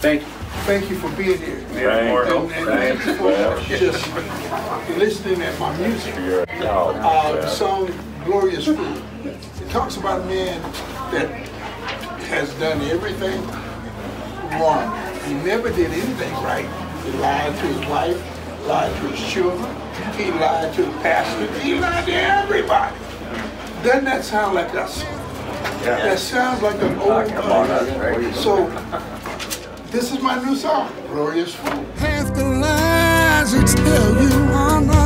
Thank you. Thank you for being here. Thank And, and thank you for just listening at my music. Uh, the song Glorious Fool. It talks about a man that has done everything wrong. He never did anything right. He lied to his wife, lied to his children, he lied to the pastor, he lied to everybody. Doesn't that sound like us? That sounds like an old uh, So this is my new song, Glorious Fool. Half the lies that tell you are not